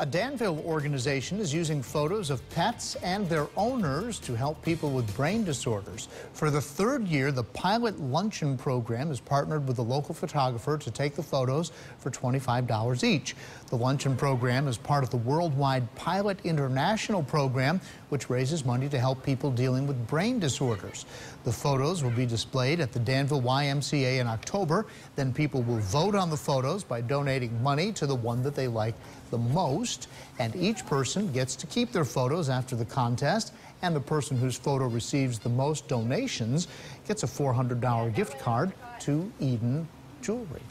A Danville organization is using photos of pets and their owners to help people with brain disorders. For the third year, the Pilot Luncheon Program has partnered with a local photographer to take the photos for $25 each. The luncheon program is part of the worldwide Pilot International program, which raises money to help people dealing with brain disorders. The photos will be displayed at the Danville YMCA in October. Then people will vote on the photos by donating money to the one that they like the most. And each person gets to keep their photos after the contest. And the person whose photo receives the most donations gets a $400 gift card to Eden Jewelry.